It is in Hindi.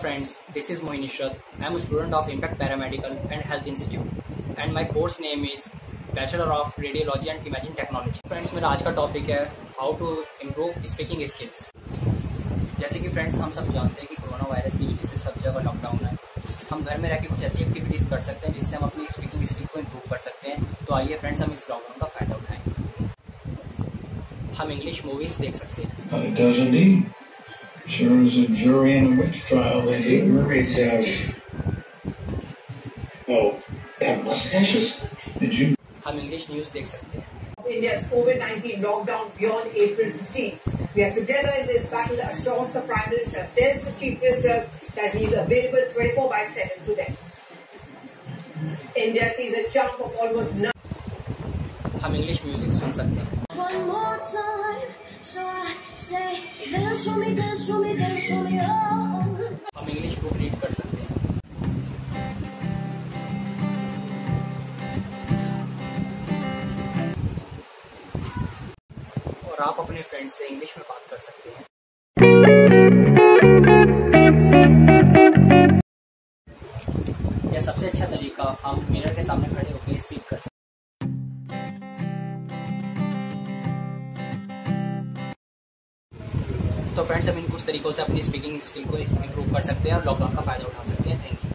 Friends, this is Mohin Ishrat. I am a student of Impact Paramedical and Health Institute. And my course name is Bachelor of Radiology and Imaging. Friends मेरा आज का टॉपिक है how to improve speaking skills जैसे कि फ्रेंड्स हम सब जानते हैं कि कोरोना वायरस की वजह से सब जगह लॉकडाउन है। हम घर में रह के कुछ ऐसी एक्टिविटीज़ कर सकते हैं जिससे हम अपनी स्पीकिंग स्किल को इम्प्रूव कर सकते हैं। तो आइए फ्रेंड्स हम इस लॉकडाउन का फ़ायदा उठाएँ। हम इंग्लिश मूवीज़ देख सकते हैं। Sure as a jury in a witch trial, they do. Mermaids have. Oh, they have mustaches? Did you? हम इंग्लिश न्यूज देख सकते हैं India's COVID-19 lockdown beyond April 15. We are together in this battle, assures the Prime Minister, tells the Chief Ministers that he is available 24 by 7 to them. India sees a jump of almost nine. हम इंग्लिश म्यूजिक सुन सकते हैं One more time, so I हम इंग्लिश बुक रीड कर सकते हैं। और आप अपने फ्रेंड से इंग्लिश में बात कर सकते हैं। यह सबसे अच्छा तरीका, हम मिरर के सामने खड़े होकर तो फ्रेंड्स हम इन कुछ तरीकों से अपनी स्पीकिंग स्किल को इम्प्रूव कर सकते हैं और लॉकडाउन का फ़ायदा उठा सकते हैं। Thank you